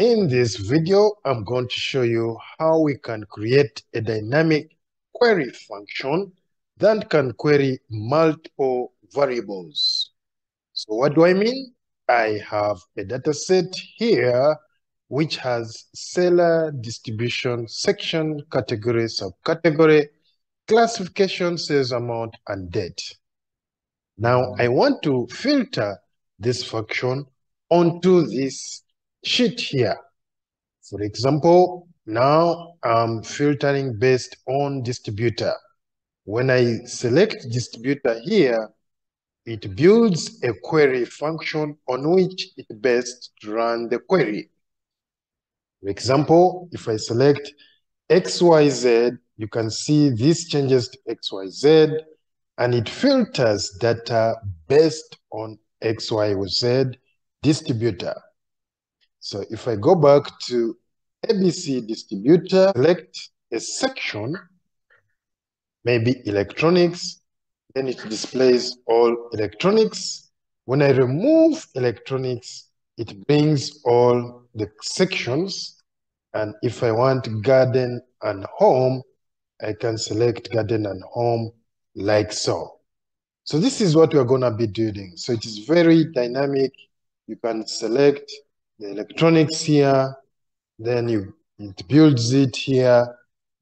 In this video, I'm going to show you how we can create a dynamic query function that can query multiple variables. So what do I mean? I have a data set here which has seller distribution section category subcategory classification sales amount and date. Now I want to filter this function onto this sheet here. For example, now I'm filtering based on distributor. When I select distributor here, it builds a query function on which it best run the query. For example, if I select XYZ, you can see this changes to XYZ and it filters data based on XYZ distributor. So if I go back to ABC distributor, select a section, maybe electronics, then it displays all electronics. When I remove electronics, it brings all the sections. And if I want garden and home, I can select garden and home like so. So this is what we're going to be doing. So it is very dynamic. You can select the electronics here, then you it builds it here,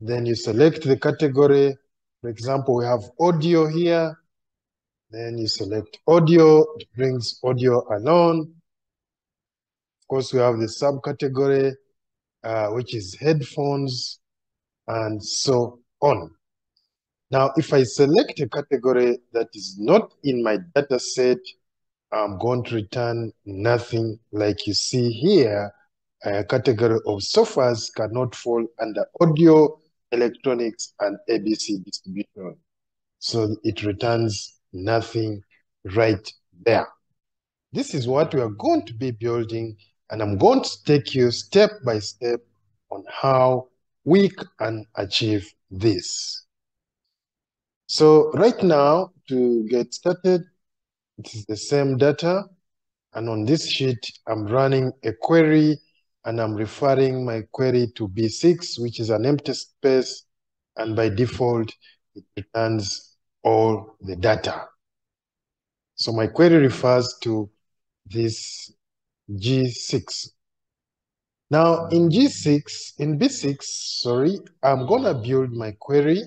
then you select the category. For example, we have audio here, then you select audio, it brings audio alone. Of course, we have the subcategory, uh, which is headphones, and so on. Now, if I select a category that is not in my data set, I'm going to return nothing like you see here. A category of sofas cannot fall under audio, electronics, and ABC distribution. So it returns nothing right there. This is what we are going to be building, and I'm going to take you step by step on how we can achieve this. So right now, to get started, it is the same data. And on this sheet, I'm running a query and I'm referring my query to B6, which is an empty space. And by default, it returns all the data. So my query refers to this G6. Now in G6, in B6, sorry, I'm gonna build my query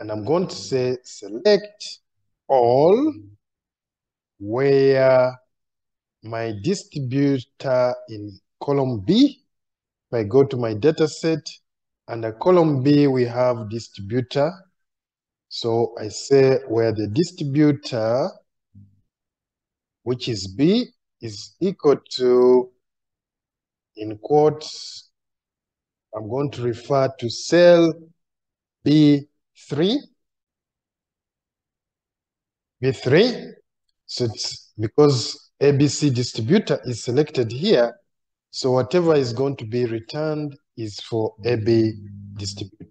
and I'm going to say select all where my distributor in column B, if I go to my data set, under column B, we have distributor. So I say where the distributor, which is B, is equal to, in quotes, I'm going to refer to cell B3, B3, so it's because ABC distributor is selected here, so whatever is going to be returned is for AB distributor.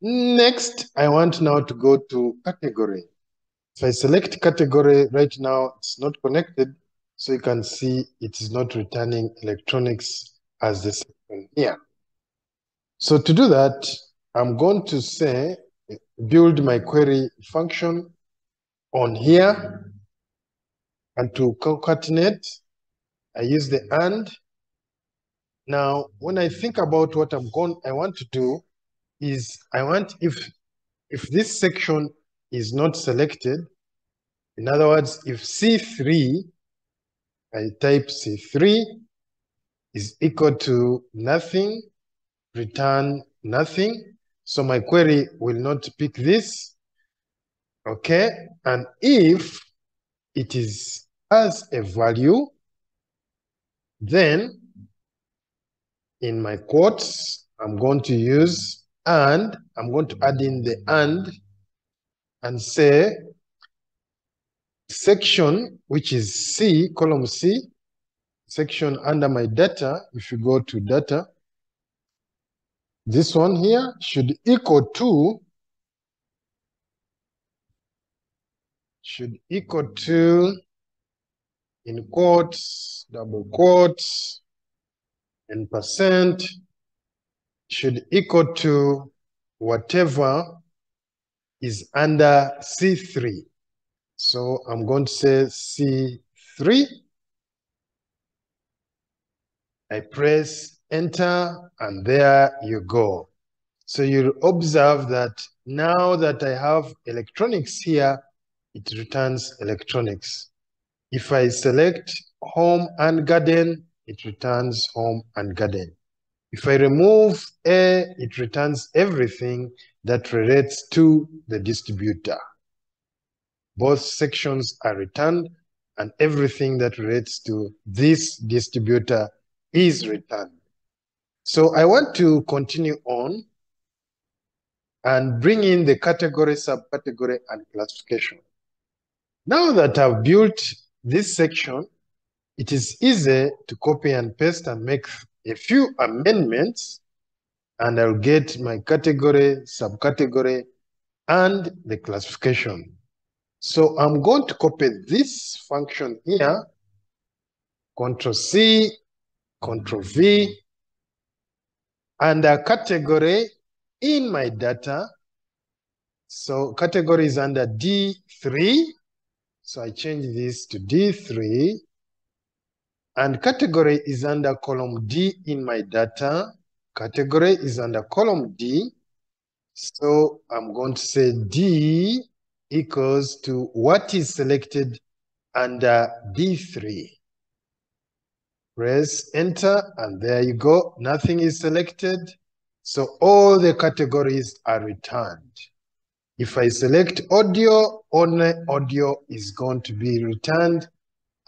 Next, I want now to go to category. If I select category right now, it's not connected, so you can see it is not returning electronics as the second here. So to do that, I'm going to say, build my query function on here and to concatenate, I use the AND. Now, when I think about what I'm going, I want to do is I want if if this section is not selected, in other words, if C3, I type C3 is equal to nothing, return nothing. So my query will not pick this. Okay, and if it is as a value, then in my quotes, I'm going to use and, I'm going to add in the and, and say section, which is C, column C, section under my data, if you go to data, this one here should equal to should equal to in quotes, double quotes, and percent should equal to whatever is under C3. So I'm going to say C3. I press enter and there you go. So you'll observe that now that I have electronics here, it returns electronics. If I select home and garden, it returns home and garden. If I remove A, it returns everything that relates to the distributor. Both sections are returned and everything that relates to this distributor is returned. So I want to continue on and bring in the category, subcategory, and classification. Now that I've built this section, it is easy to copy and paste and make a few amendments and I'll get my category, subcategory, and the classification. So I'm going to copy this function here, Control C, Control V, and a category in my data. So category is under D3. So I change this to D3. And category is under column D in my data. Category is under column D. So I'm going to say D equals to what is selected under D3. Press enter and there you go. Nothing is selected. So all the categories are returned. If I select audio, only audio is going to be returned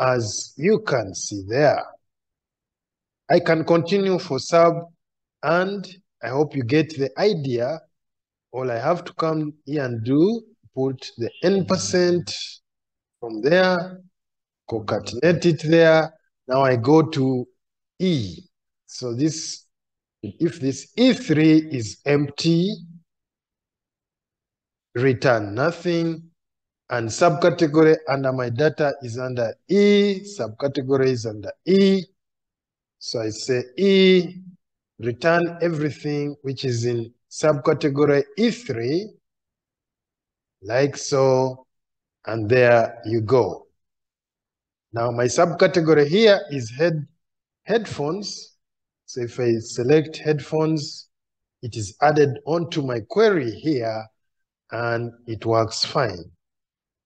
as you can see there. I can continue for sub and I hope you get the idea. All I have to come here and do, put the n percent from there, concatenate it there. Now I go to E. So this, if this E3 is empty, return nothing and subcategory under my data is under E, subcategory is under E. So I say E, return everything which is in subcategory E3, like so, and there you go. Now my subcategory here is head headphones. So if I select headphones, it is added onto my query here and it works fine.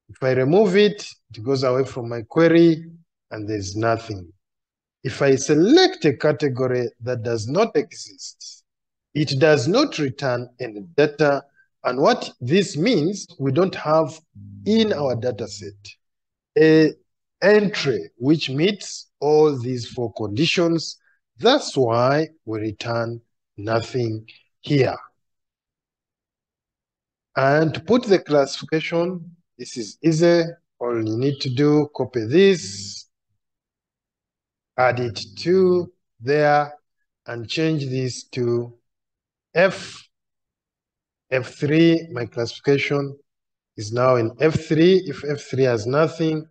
If I remove it, it goes away from my query and there's nothing. If I select a category that does not exist, it does not return any data. And what this means, we don't have in our data set a entry which meets all these four conditions. That's why we return nothing here. And to put the classification, this is easy. All you need to do, copy this, add it to there, and change this to F. F3, my classification is now in F3. If F3 has nothing,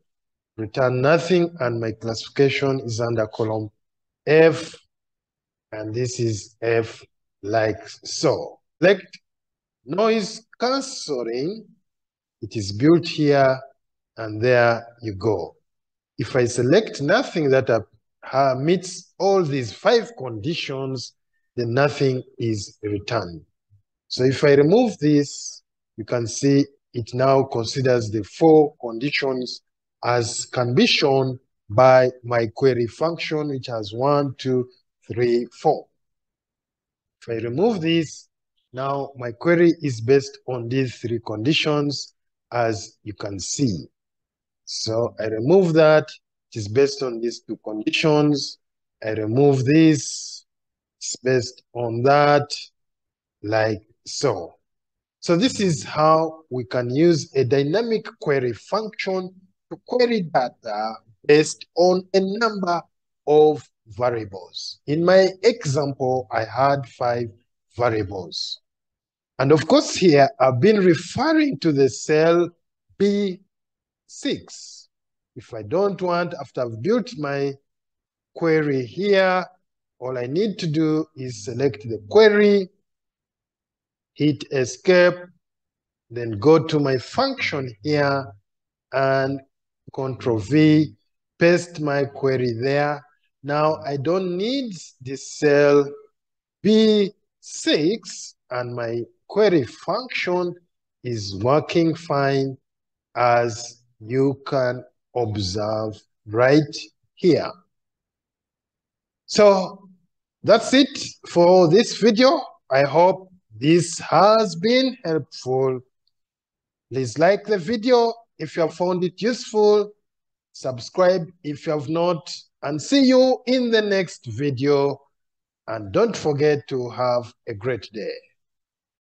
return nothing, and my classification is under column F, and this is F like so. Select noise cancelling it is built here and there you go. If I select nothing that uh, meets all these five conditions, then nothing is returned. So if I remove this, you can see it now considers the four conditions as can be shown by my query function, which has one, two, three, four. If I remove this, now my query is based on these three conditions as you can see. So I remove that. It is based on these two conditions. I remove this. It's based on that, like so. So this is how we can use a dynamic query function to query data based on a number of variables. In my example, I had five variables. And of course, here I've been referring to the cell B6. If I don't want, after I've built my query here, all I need to do is select the query, hit escape, then go to my function here and control V, paste my query there. Now I don't need this cell B6 and my query function is working fine as you can observe right here. So that's it for this video. I hope this has been helpful. Please like the video if you have found it useful. Subscribe if you have not. And see you in the next video. And don't forget to have a great day.